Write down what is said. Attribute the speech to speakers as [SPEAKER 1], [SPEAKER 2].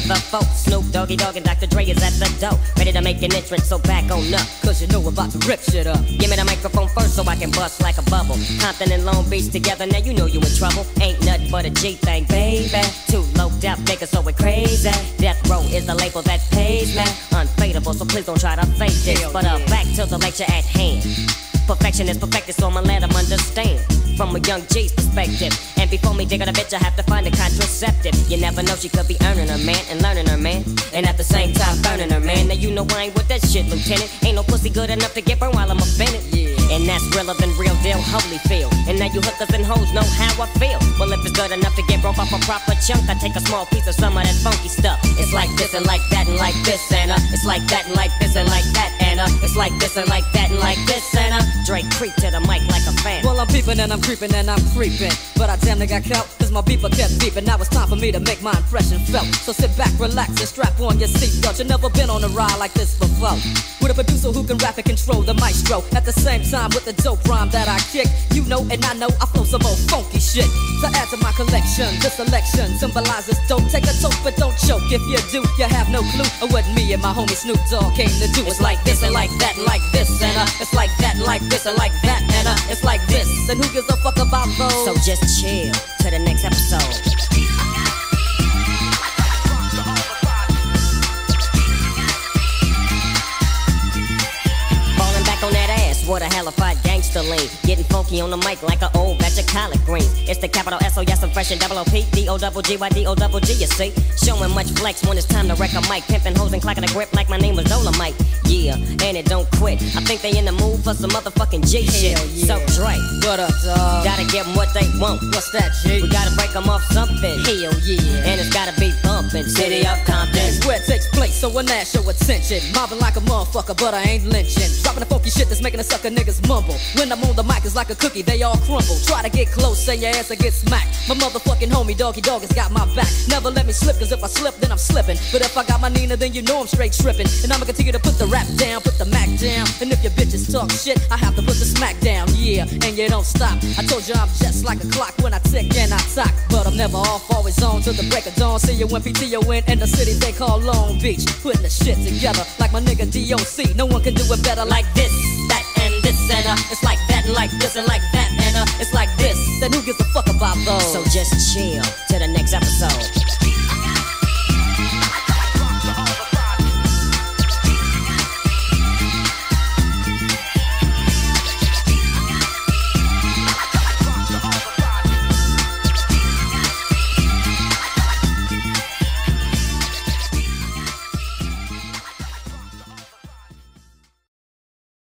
[SPEAKER 1] to the folks. Snoop Doggy Dogg and Dr. Dre is at the door. Ready to make an entrance, so back on up.
[SPEAKER 2] Cause you know we're about to rip shit up.
[SPEAKER 1] Give me the microphone first so I can bust like a bubble. Compton and Long Beach together, now you know you in trouble. Ain't nothing but a G thing, baby. Too low death niggas, so we're crazy. Death Row is the label that pays me. Unfadable, so please don't try to fake this. But uh, back to the lecture at hand. Perfection is perfected, so I'ma let them understand. From a young G's perspective. And before me digging a bitch, I have to find a contraceptive. You never know, she could be earning her man and learning her man. And at the same time, burning her man. Now you know I ain't with that shit, Lieutenant. Ain't no pussy good enough to get burned while I'm offended.
[SPEAKER 2] Yeah.
[SPEAKER 1] And that's realer than real deal, holy feel. And now you hookers and hoes know how I feel. Well, if it's good enough to get broke off a proper chunk, I take a small piece of some of that funky stuff. It's like this and like that and like this and uh, it's like that and like this and like that it's like this and like that and like this and uh, Dre creep to the mic like a fan.
[SPEAKER 2] Well, I'm peeping and I'm creeping and I'm creeping. But I damn near got caught, cause my beeper kept beeping. Now it's time for me to make my impression felt. So sit back, relax, and strap on your seatbelt. You've never been on a ride like this before. With a producer who can rap and control the maestro. At the same time, with the dope rhyme that I kick. You know, and I know I flow some old funky shit. To add to my collection, this selection symbolizes don't take a toke, but don't choke. If you do, you have no clue of what me and my homie Snoop Dogg came to do. It's like this and like that and like this and uh, it's like that and like this and like that and uh, it's like this. And who gives a fuck about those?
[SPEAKER 1] So just chill to the next episode. Falling back on that ass, what a hellified gangster lean. Getting funky on the mic like an old batch of collard greens. It's the capital S O yes, I'm fresh and double O P D O double G Y D O double G. You see, showing much flex when it's time to wreck a mic, pimping hoes and clacking a grip like my name was Dolomite. Yeah, and it don't quit. I think they in the mood for some motherfucking G shit.
[SPEAKER 2] Yeah.
[SPEAKER 1] So Dre,
[SPEAKER 2] What up, dog?
[SPEAKER 1] gotta give 'em what they want.
[SPEAKER 2] What's that, G?
[SPEAKER 1] We gotta break 'em off something.
[SPEAKER 2] Hell yeah.
[SPEAKER 1] And it's gotta be bumpin'. City of Compton.
[SPEAKER 2] When that show attention. Mobbing like a motherfucker, but I ain't lynching. Dropping the funky shit that's making the sucker niggas mumble. When I'm on the mic, it's like a cookie, they all crumble. Try to get close, say your ass will get smacked. My motherfucking homie, Doggy Dogg, has got my back. Never let me slip, cause if I slip, then I'm slipping. But if I got my Nina, then you know I'm straight tripping. And I'ma continue to put the rap down, put the Mac down. And if your bitches talk shit, I have to put the smack down, yeah. And you don't stop. I told you I'm just like a clock when I tick and I talk. But I'm never off, always on till the break of dawn. See you when PTO in, in the city they call Long Beach. Putting the shit together like my nigga DOC. No one can do it better
[SPEAKER 1] like this, that, and this, and uh.
[SPEAKER 2] it's like that and like this and like that and uh, it's like this. Then who gives a fuck about those?
[SPEAKER 1] So just chill to the next episode.